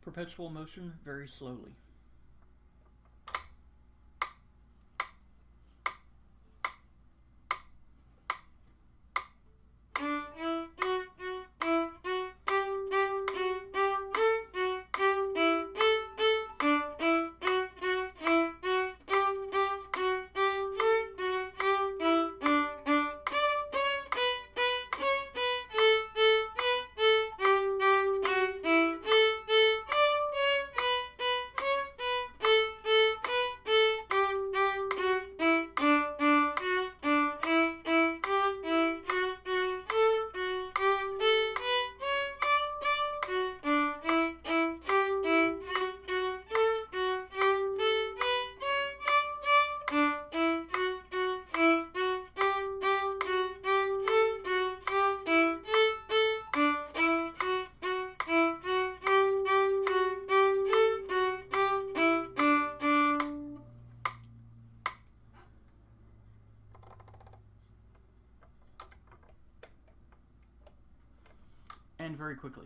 Perpetual motion very slowly. And very quickly.